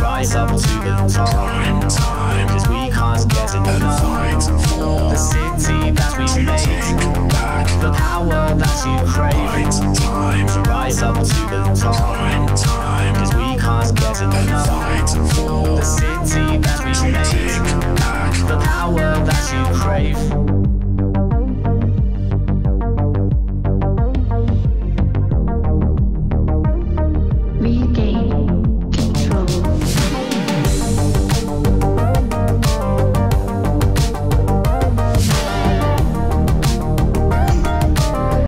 Rise up to the top. prime time Cause we can't get and. The city you crave. right time To rise up to the top. prime time Cause we can't get enough. fight for The city that we to made. take back The power that you crave.